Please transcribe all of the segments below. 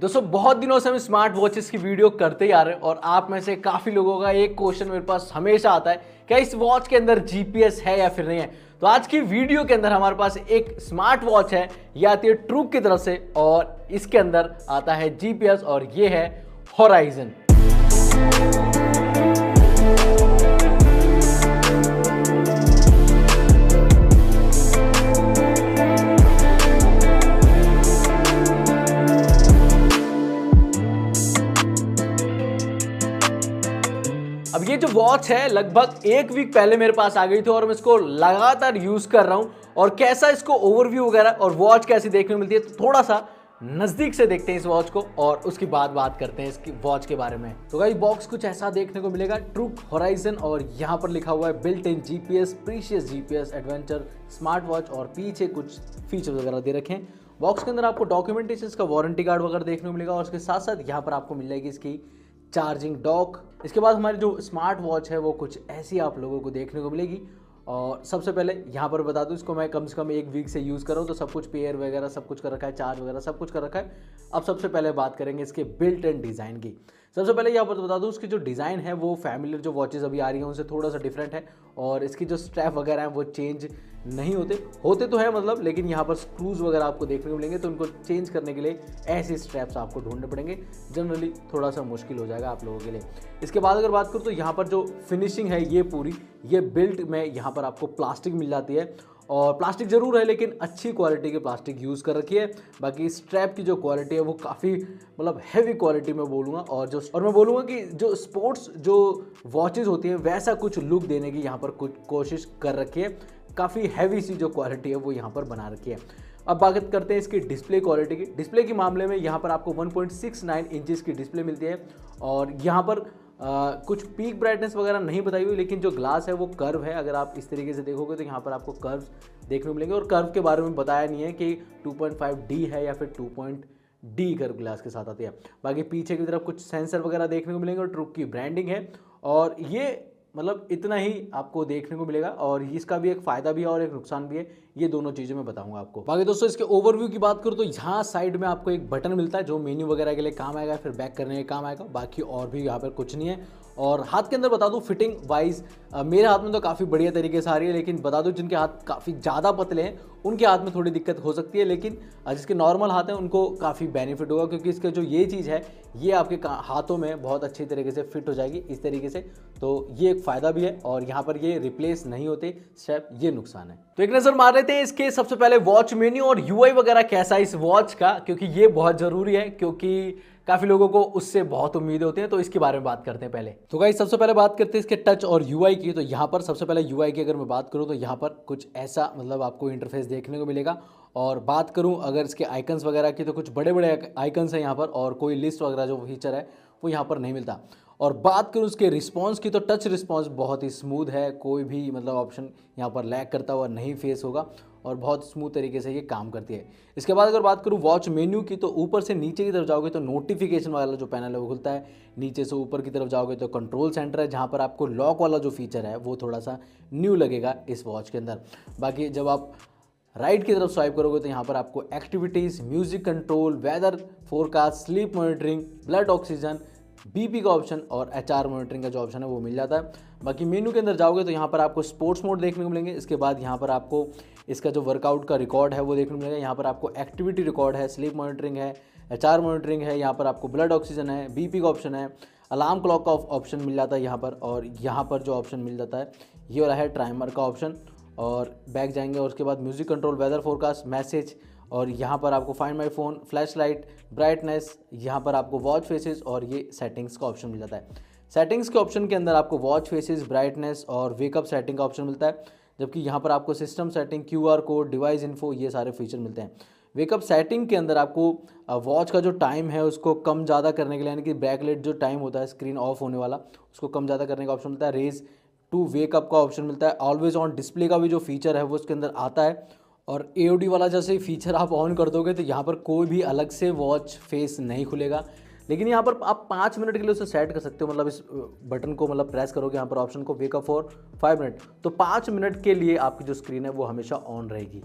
दोस्तों, बहुत दिनों से हम स्मार्ट वॉचेस की वीडियो करते ही आ रहे हैं और आप में से काफ़ी लोगों का एक क्वेश्चन मेरे पास हमेशा आता है, क्या इस वॉच के अंदर जीपीएस है या फिर नहीं है? तो आज की वीडियो के अंदर हमारे पास एक स्मार्ट वॉच है, ये आती है ट्रूक की तरफ़ से और इसके अंदर आता है जीपीएस और ये है होराइजन वॉच है, लगभग एक वीक पहले मेरे पास आ गई थी और मैं इसको लगातार यूज़ कर रहा हूँ। और कैसा इसको ओवरव्यू वगैरह और वॉच कैसी देखने को मिलती है तो थोड़ा सा नज़दीक से देखते हैं इस वॉच को और उसके बाद बात करते हैं इसकी वॉच के बारे में। तो भाई बॉक्स कुछ ऐसा देखने को मिलेगा ट्रूक होराइजन और यहाँ पर लिखा हुआ है built in GPS precious GPS adventure smart watch और पीछे कुछ फीचर्स वगैरह दे रखे हैं। बॉक्स के अंदर आपको डॉक्यूमेंटेशन का वारंटी कार्ड वगैरह देखने को मिलेगा और उसके साथ साथ यहाँ पर आपको मिल जाएगी इसकी चार्जिंग डॉक इसके बाद हमारी जो स्मार्ट वॉच है, वो कुछ ऐसी आप लोगों को देखने को मिलेगी। और सबसे पहले यहाँ पर बता दूँ, इसको मैं कम से कम एक वीक से यूज़ कर रहा हूँ तो सब कुछ पेयर वगैरह, सब कुछ कर रखा है चार्ज वगैरह, सब कुछ कर रखा है। अब सबसे पहले बात करेंगे इसके बिल्ट एंड डिज़ाइन की। सबसे पहले यहाँ पर बता दूँ उसकी जो डिज़ाइन है, वो फैमिली जो वॉचेज़ अभी आ रही हैं, उनसे थोड़ा सा डिफरेंट है। और इसकी जो स्ट्रैप वगैरह है, वो चेंज नहीं होते। होते तो है मतलब लेकिन यहाँ पर स्क्रूज वगैरह आपको देखने को मिलेंगे तो उनको चेंज करने के लिए ऐसे स्ट्रैप्स आपको ढूँढने पड़ेंगे। जनरली थोड़ा सा मुश्किल हो जाएगा आप लोगों के लिए। इसके बाद अगर बात करूँ तो यहाँ पर जो फिनिशिंग है ये पूरी, ये बिल्ट में यहाँ पर आपको प्लास्टिक मिल जाती है। और प्लास्टिक ज़रूर है, लेकिन अच्छी क्वालिटी के प्लास्टिक यूज़ कर रखी है। बाकी स्ट्रैप की जो क्वालिटी है वो काफ़ी मतलब हैवी क्वालिटी में बोलूँगा। और जो, और मैं बोलूँगा कि जो स्पोर्ट्स जो वॉचेज़ होती हैं, वैसा कुछ लुक देने की यहाँ पर कुछ कोशिश कर रखी है। काफ़ी हैवी सी जो क्वालिटी है वो यहाँ पर बना रखी है। अब बात करते हैं इसकी डिस्प्ले क्वालिटी की। डिस्प्ले के मामले में यहाँ पर आपको 1.69 इंचेस की डिस्प्ले मिलती है। और यहाँ पर आ, कुछ पीक ब्राइटनेस वगैरह नहीं बताई हुई लेकिन जो ग्लास है वो कर्व है। अगर आप इस तरीके से देखोगे तो यहाँ पर आपको कर्व देखने मिलेंगे। और कर्व के बारे में बताया नहीं है कि 2.5 डी है या फिर 2. डी कर्व ग्लास के साथ आती है। बाकी पीछे की तरफ़ कुछ सेंसर वगैरह देखने को मिलेंगे और ट्रुक की ब्रांडिंग है। और ये मतलब इतना ही आपको देखने को मिलेगा और इसका भी एक फ़ायदा भी है और एक नुकसान भी है, ये दोनों चीज़ें मैं बताऊँगा आपको। बाकी दोस्तों, इसके ओवरव्यू की बात करूँ तो यहाँ साइड में आपको एक बटन मिलता है जो मेन्यू वगैरह के लिए काम आएगा, फिर बैक करने के काम आएगा, बाकी और भी यहाँ पर कुछ नहीं है। और हाथ के अंदर बता दूँ फिटिंग वाइज मेरे हाथ में तो काफ़ी बढ़िया तरीके से आ रही है, लेकिन बता दूँ जिनके हाथ काफ़ी ज़्यादा पतले हैं, उनके हाथ में थोड़ी दिक्कत हो सकती है, लेकिन जिसके नॉर्मल हाथ हैं, उनको काफ़ी बेनिफिट होगा, क्योंकि इसके जो ये चीज़ है, ये आपके हाथों में बहुत अच्छी तरीके से फिट हो जाएगी, इस तरीके से। तो ये एक फ़ायदा भी है और यहाँ पर ये रिप्लेस नहीं होते स्टेप ये नुकसान है। तो एक नज़र मार रहे थे इसके सबसे पहले वॉच मेन्यू और यूआई वगैरह कैसा है इस वॉच का क्योंकि ये बहुत ज़रूरी है क्योंकि काफ़ी लोगों को उससे बहुत उम्मीद होती है तो इसके बारे में बात करते हैं पहले। तो गाइस सबसे पहले बात करते हैं इसके टच और यूआई की तो यहाँ पर सबसे पहले यूआई की अगर मैं बात करूँ तो यहाँ पर कुछ ऐसा मतलब आपको इंटरफेस देखने को मिलेगा। और बात करूँ अगर इसके आइकन्स वगैरह की तो कुछ बड़े बड़े आइकन्स हैं यहाँ पर और कोई लिस्ट वगैरह जो फीचर है वो यहाँ पर नहीं मिलता। और बात करूँ उसके रिस्पॉन्स की तो टच रिस्पॉन्स बहुत ही स्मूथ है। कोई भी मतलब ऑप्शन यहाँ पर लैक करता हुआ नहीं फेस होगा और बहुत स्मूथ तरीके से ये काम करती है। इसके बाद अगर बात करूँ वॉच मेन्यू की तो ऊपर से नीचे की तरफ़ जाओगे तो नोटिफिकेशन वाला जो पैनल है वो खुलता है। नीचे से ऊपर की तरफ़ जाओगे तो कंट्रोल सेंटर है, जहाँ पर आपको लॉक वाला जो फीचर है, वो थोड़ा सा न्यू लगेगा इस वॉच के अंदर। बाकी जब आप राइट की तरफ़ स्वाइप करोगे तो यहाँ पर आपको activities music control weather forecast sleep monitoring blood oxygen BP का ऑप्शन और एच आर मॉनिटरिंग का जो ऑप्शन है, वो मिल जाता है। बाकी मेनू के अंदर जाओगे तो यहाँ पर आपको स्पोर्ट्स मोड देखने को मिलेंगे। इसके बाद यहाँ पर आपको इसका जो वर्कआउट का रिकॉर्ड है, वो देखने को मिलेगा। यहाँ पर आपको एक्टिविटी रिकॉर्ड है स्लीप मॉनिटरिंग है एच आर मॉनिटरिंग है, यहाँ पर आपको ब्लड ऑक्सीजन है बीपी का ऑप्शन है अलार्म क्लॉक का ऑप्शन मिल जाता है यहाँ पर और यहाँ पर जो ऑप्शन मिल जाता है, ये वाला है ट्राइमर का ऑप्शन और बैक जाएँगे और उसके बाद music control weather forecast message और यहाँ पर आपको find my phone flash light brightness यहाँ पर आपको वॉच फेसेस और ये सेटिंग्स का ऑप्शन मिल जाता है। सेटिंग्स के ऑप्शन के अंदर आपको वॉच फेसेस ब्राइटनेस और वेकअप सेटिंग का ऑप्शन मिलता है, जबकि यहाँ पर आपको system setting Q R code device info ये सारे फीचर मिलते हैं। वेकअप सेटिंग के अंदर आपको वॉच का जो टाइम है उसको कम ज़्यादा करने के लिए, यानी कि बैकलेट जो टाइम होता है स्क्रीन ऑफ़ होने वाला, उसको कम ज़्यादा करने का ऑप्शन मिलता है। रेज टू वेकअप का ऑप्शन मिलता है। ऑलवेज ऑन डिस्प्ले का भी जो फीचर है, वो उसके अंदर आता है। और AOD वाला जैसे फीचर आप ऑन कर दोगे तो यहाँ पर कोई भी अलग से वॉच फेस नहीं खुलेगा। लेकिन यहाँ पर आप पाँच मिनट के लिए उसे सेट कर सकते हो मतलब इस बटन को मतलब प्रेस करोगे, यहाँ पर ऑप्शन को वेकअप फॉर फाइव मिनट तो पाँच मिनट के लिए आपकी जो स्क्रीन है, वो हमेशा ऑन रहेगी।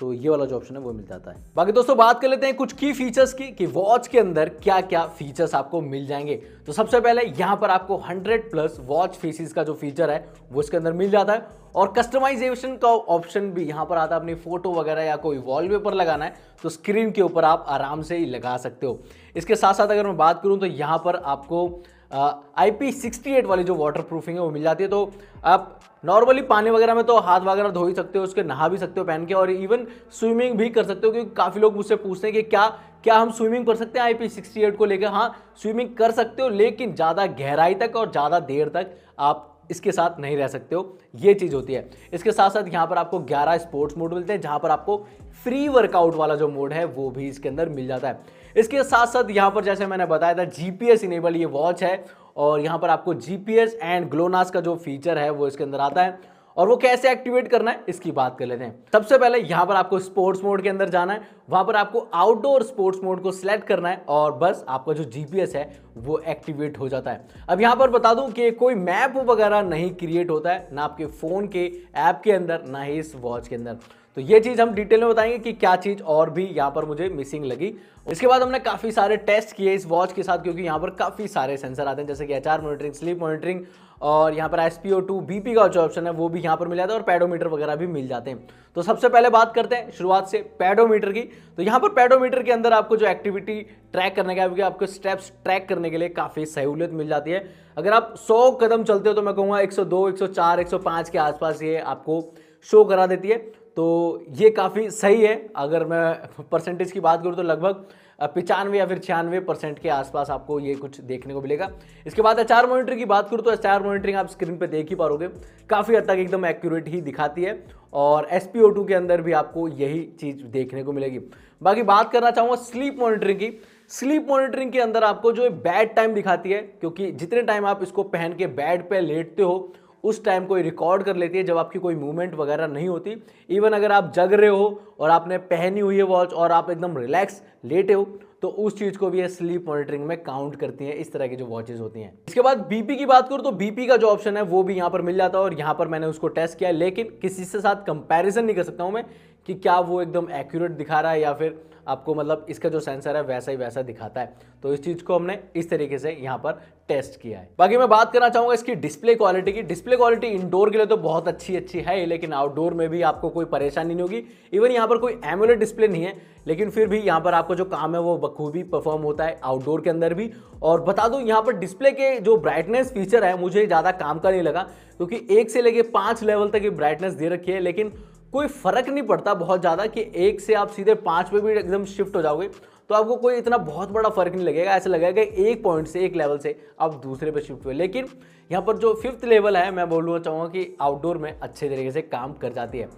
तो ये वाला जो ऑप्शन है वो मिल जाता है। बाकी दोस्तों, बात कर लेते हैं कुछ की फीचर्स की, कि वॉच के अंदर क्या क्या फीचर्स आपको मिल जाएँगे। तो सबसे पहले यहाँ पर आपको 100 प्लस वॉच फेसिस का जो फीचर है, वो इसके अंदर मिल जाता है। और कस्टमाइजेशन का ऑप्शन भी यहाँ पर आता है। अपनी फ़ोटो वगैरह या कोई वॉलपेपर लगाना है तो स्क्रीन के ऊपर आप आराम से ही लगा सकते हो। इसके साथ साथ अगर मैं बात करूँ तो यहाँ पर आपको आई पी सिक्सटी एट वाली जो वाटर प्रूफिंग है, वो मिल जाती है। तो आप नॉर्मली पानी वगैरह में तो हाथ वगैरह धो ही सकते हो, उसके नहा भी सकते हो पहन के, और इवन स्विमिंग भी कर सकते हो, क्योंकि काफ़ी लोग मुझसे पूछते हैं कि क्या क्या हम स्विमिंग कर सकते हैं आई पी सिक्सटी एट को लेकर? हाँ स्विमिंग कर सकते हो, लेकिन ज़्यादा गहराई तक और ज़्यादा देर तक आप इसके साथ नहीं रह सकते हो। ये चीज़ होती है। इसके साथ साथ यहाँ पर आपको 11 स्पोर्ट्स मोड मिलते हैं, जहाँ पर आपको फ्री वर्कआउट वाला जो मोड है, वो भी इसके अंदर मिल जाता है। इसके साथ साथ यहाँ पर जैसे मैंने बताया था जीपीएस इनेबल ये वॉच है, और यहाँ पर आपको जीपीएस एंड ग्लोनास का जो फीचर है, वो इसके अंदर आता है। और वो कैसे एक्टिवेट करना है, इसकी बात कर लेते हैं। सबसे पहले यहाँ पर आपको स्पोर्ट्स मोड के अंदर जाना है, वहाँ पर आपको आउटडोर स्पोर्ट्स मोड को सिलेक्ट करना है और बस आपका जो जीपीएस है, वो एक्टिवेट हो जाता है। अब यहाँ पर बता दूँ कि कोई मैप वगैरह नहीं क्रिएट होता है, ना आपके फ़ोन के ऐप के अंदर, ना ही इस वॉच के अंदर। तो ये चीज़ हम डिटेल में बताएँगे कि क्या चीज़ और भी यहाँ पर मुझे मिसिंग लगी। इसके बाद हमने काफ़ी सारे टेस्ट किए इस वॉच के साथ क्योंकि यहाँ पर काफ़ी सारे सेंसर आते हैं जैसे कि H R monitoring sleep monitoring और यहाँ पर S P O two B P का जो ऑप्शन है वो भी यहाँ पर मिल जाता है और पैडोमीटर वगैरह भी मिल जाते हैं। तो सबसे पहले बात करते हैं शुरुआत से पैडोमीटर की। तो यहाँ पर पैडोमीटर के अंदर आपको जो एक्टिविटी ट्रैक करने का आपको स्टेप्स ट्रैक करने के लिए काफ़ी सहूलियत मिल जाती है। अगर आप 100 कदम चलते हो तो मैं कहूँगा 102, 104, 105 के आसपास ये आपको शो करा देती है। तो ये काफ़ी सही है। अगर मैं परसेंटेज की बात करूँ तो लगभग पचानवे या फिर छियानवे परसेंट के आसपास आपको ये कुछ देखने को मिलेगा। इसके बाद एच आर मॉनिटरिंग की बात करूँ तो एच आर मॉनिटरिंग आप स्क्रीन पर देख ही पाओगे काफ़ी हद तक एकदम एक्यूरेट ही दिखाती है और एस के अंदर भी आपको यही चीज़ देखने को मिलेगी। बाकी बात करना चाहूँगा स्लीप मॉनिटरिंग की। स्लीप मॉनिटरिंग के अंदर आपको जो बेड टाइम दिखाती है, क्योंकि जितने टाइम आप इसको पहन के बेड पे लेटते हो उस टाइम कोई रिकॉर्ड कर लेती है जब आपकी कोई मूवमेंट वगैरह नहीं होती। इवन अगर आप जग रहे हो और आपने पहनी हुई है वॉच और आप एकदम रिलैक्स लेटे हो तो उस चीज़ को भी ये स्लीप मॉनिटरिंग में काउंट करती है, इस तरह की जो वॉचेज होती हैं। इसके बाद बीपी की बात करूँ तो बीपी का जो ऑप्शन है वो भी यहाँ पर मिल जाता है और यहाँ पर मैंने उसको टेस्ट किया लेकिन किसी से साथ कंपैरिजन नहीं कर सकता हूँ मैं। कि क्या वो एकदम एक्यूरेट दिखा रहा है या फिर आपको मतलब इसका जो सेंसर है वैसा ही वैसा दिखाता है। तो इस चीज़ को हमने इस तरीके से यहाँ पर टेस्ट किया है। बाकी मैं बात करना चाहूँगा इसकी डिस्प्ले क्वालिटी की। डिस्प्ले क्वालिटी इंडोर के लिए तो बहुत अच्छी अच्छी है, लेकिन आउटडोर में भी आपको कोई परेशानी नहीं होगी। इवन यहाँ पर कोई एमुलेट डिस्प्ले नहीं है, लेकिन फिर भी यहाँ पर आपको जो काम है वो बखूबी परफॉर्म होता है आउटडोर के अंदर भी। और बता दूँ, यहाँ पर डिस्प्ले के जो ब्राइटनेस फीचर है, मुझे ज़्यादा काम का नहीं लगा, क्योंकि एक से लेके पाँच लेवल तक ये ब्राइटनेस दे रखी है, लेकिन कोई फ़र्क नहीं पड़ता बहुत ज़्यादा कि एक से आप सीधे पाँच पे भी एकदम शिफ्ट हो जाओगे तो आपको कोई इतना बहुत बड़ा फ़र्क नहीं लगेगा। ऐसा लगेगा कि एक पॉइंट से एक लेवल से आप दूसरे पे शिफ्ट हुए। लेकिन यहाँ पर जो फिफ्थ लेवल है मैं बोलना चाहूँगा कि आउटडोर में अच्छे तरीके से काम कर जाती है।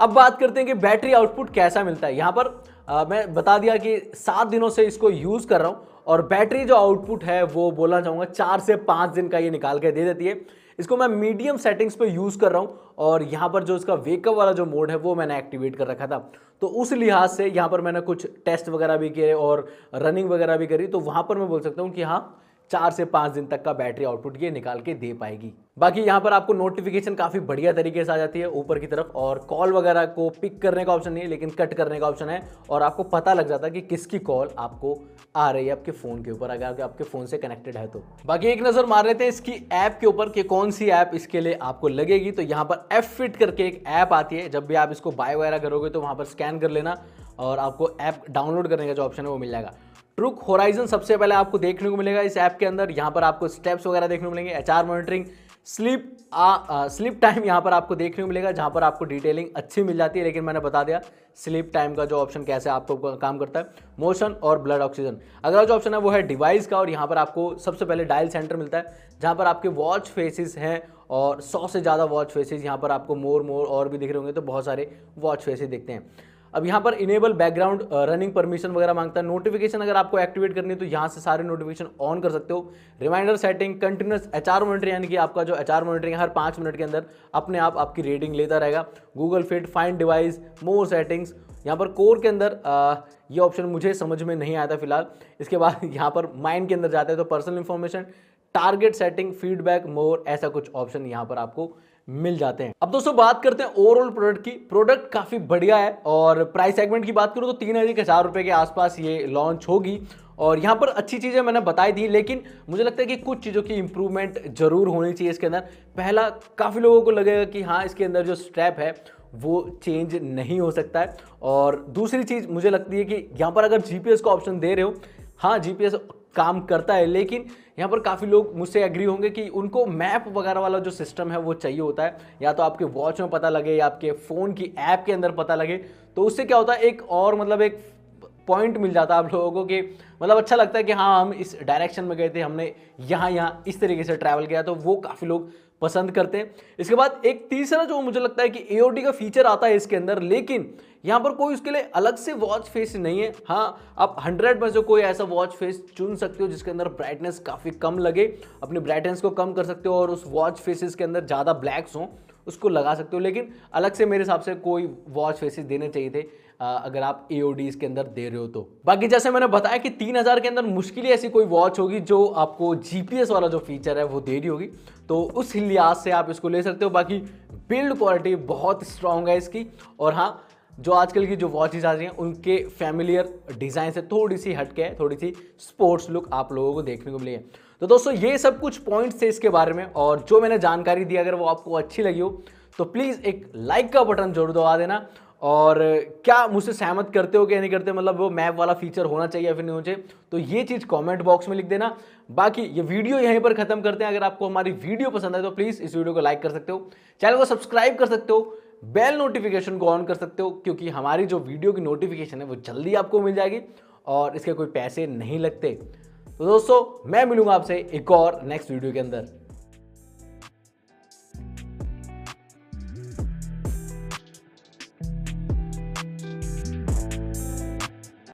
अब बात करते हैं कि बैटरी आउटपुट कैसा मिलता है। यहाँ पर आ, मैं बता दिया कि सात दिनों से इसको यूज़ कर रहा हूँ और बैटरी जो आउटपुट है वो बोलना चाहूँगा चार से पाँच दिन का ये निकाल के दे देती है। इसको मैं मीडियम सेटिंग्स पे यूज़ कर रहा हूँ और यहाँ पर जो इसका वेकअप वाला जो मोड है, वो मैंने एक्टिवेट कर रखा था। तो उस लिहाज से यहाँ पर मैंने कुछ टेस्ट वगैरह भी किए और रनिंग वगैरह भी करी तो वहाँ पर मैं बोल सकता हूँ कि हाँ चार से पाँच दिन तक का बैटरी आउटपुट ये निकाल के दे पाएगी। बाकी यहाँ पर आपको नोटिफिकेशन काफ़ी बढ़िया तरीके से आ जाती है ऊपर की तरफ़ और कॉल वगैरह को पिक करने का ऑप्शन नहीं है, लेकिन कट करने का ऑप्शन है और आपको पता लग जाता है कि किसकी कॉल आपको आ रही है आपके फ़ोन के ऊपर, अगर आपके फ़ोन से कनेक्टेड है तो। बाकी एक नज़र मार लेते हैं इसकी ऐप के ऊपर कि कौन सी ऐप इसके लिए आपको लगेगी। तो यहाँ पर एफ़ फिट करके एक ऐप आती है, जब भी आप इसको बाय वगैरह करोगे तो वहाँ पर स्कैन कर लेना और आपको ऐप डाउनलोड करने का जो ऑप्शन है वो मिल जाएगा। ट्रुक होराइजन सबसे पहले आपको देखने को मिलेगा इस ऐप के अंदर, यहाँ पर आपको स्टेप्स वगैरह देखने को मिलेंगे HR monitoring sleep sleep time यहाँ पर आपको देखने को मिलेगा, जहाँ पर आपको डिटेलिंग अच्छी मिल जाती है, लेकिन मैंने बता दिया, स्लिप टाइम का जो ऑप्शन कैसे आपको काम करता है, मोशन और ब्लड ऑक्सीजन अगला जो ऑप्शन है, वो है डिवाइस का, और यहाँ पर आपको सबसे पहले डायल सेंटर मिलता है, जहाँ पर आपके वॉच फेसिस हैं, और सौ से ज़्यादा वॉच फेसिस यहाँ पर आपको मोर मोर और भी दिख रहे होंगे तो बहुत सारे वॉच फेसिस दिखते हैं। अब यहाँ पर इनेबल बैकग्राउंड रनिंग परमिशन वगैरह माँगता है। नोटिफिकेशन अगर आपको एक्टिवेट करनी है तो यहाँ से सारे नोटिफिकेशन ऑन कर सकते हो। Reminder setting continuous H R monitoring यानी कि आपका जो एच आर मॉनिटरिंग हर पाँच मिनट के अंदर अपने आप आपकी रेटिंग लेता रहेगा। Google Fit find device more settings यहाँ पर कोर के अंदर आ, ये ऑप्शन मुझे समझ में नहीं आया था फ़िलहाल। इसके बाद यहाँ पर माइंड के अंदर जाते हैं तो personal information target setting feedback more ऐसा कुछ ऑप्शन यहाँ पर आपको मिल जाते हैं। अब दोस्तों, बात करते हैं ओवरऑल प्रोडक्ट की। प्रोडक्ट काफ़ी बढ़िया है और प्राइस सेगमेंट की बात करूँ तो तीन अधिक हज़ार रुपए के आसपास ये लॉन्च होगी। और यहाँ पर अच्छी चीज़ें मैंने बताई थी, लेकिन मुझे लगता है कि कुछ चीज़ों की इम्प्रूवमेंट ज़रूर होनी चाहिए इसके अंदर। पहला, काफ़ी लोगों को लगेगा कि हाँ इसके अंदर जो स्ट्रैप है, वो चेंज नहीं हो सकता है। और दूसरी चीज़ मुझे लगती है कि यहाँ पर अगर जीपीएस का ऑप्शन दे रहे हो हाँ जीपीएस काम करता है, लेकिन यहाँ पर काफ़ी लोग मुझसे एग्री होंगे कि उनको मैप वगैरह वाला जो सिस्टम है वो चाहिए होता है। या तो आपके वॉच में पता लगे या आपके फ़ोन की ऐप के अंदर पता लगे तो उससे क्या होता है, एक और मतलब एक पॉइंट मिल जाता है आप लोगों को कि मतलब अच्छा लगता है कि हाँ हम इस डायरेक्शन में गए थे, हमने यहाँ यहाँ इस तरीके से ट्रैवल किया तो वो काफ़ी लोग पसंद करते हैं। इसके बाद एक तीसरा जो मुझे लगता है कि ए का फीचर आता है इसके अंदर, लेकिन यहाँ पर कोई उसके लिए अलग से वॉच फेस नहीं है। हाँ आप 100 में से कोई ऐसा वॉच फेस चुन सकते हो जिसके अंदर ब्राइटनेस काफ़ी कम लगे। अपनी ब्राइटनेस को कम कर सकते हो और उस वॉच फेसेस के अंदर ज़्यादा ब्लैक्स हों, उसको लगा सकते हो। लेकिन अलग से मेरे हिसाब से कोई वॉच फेसेस देने चाहिए थे। अगर आप ए के अंदर दे रहे हो तो। बाकी जैसे मैंने बताया कि तीन हज़ार के अंदर मुश्किल ऐसी कोई वॉच होगी जो आपको जीपीएस वाला जो फीचर है वो दे रही होगी। तो उस लिहाज से आप इसको ले सकते हो। बाकी बिल्ड क्वालिटी बहुत स्ट्रांग है इसकी। और हाँ जो आजकल की जो वॉचेज आ रही हैं, उनके फैमिलियर डिज़ाइन से थोड़ी सी हटके है, थोड़ी सी स्पोर्ट्स लुक आप लोगों को देखने को मिली है। तो दोस्तों, ये सब कुछ पॉइंट्स थे इसके बारे में। और जो मैंने जानकारी दी, अगर वो आपको अच्छी लगी हो तो प्लीज़ एक लाइक का बटन ज़रूर दबा देना। और क्या मुझसे सहमत करते हो क्या नहीं करते? मतलब वो मैप वाला फीचर होना चाहिए या फिर नहीं होना चाहिए? तो ये चीज़ कमेंट बॉक्स में लिख देना। बाकी ये वीडियो यहीं पर खत्म करते हैं। अगर आपको हमारी वीडियो पसंद आए तो प्लीज़ इस वीडियो को लाइक कर सकते हो। चैनल को सब्सक्राइब कर सकते हो। बेल नोटिफिकेशन को ऑन कर सकते हो, क्योंकि हमारी जो वीडियो की नोटिफिकेशन है, वो जल्दी आपको मिल जाएगी और इसके कोई पैसे नहीं लगते। तो दोस्तों, मैं मिलूँगा आपसे एक और नेक्स्ट वीडियो के अंदर।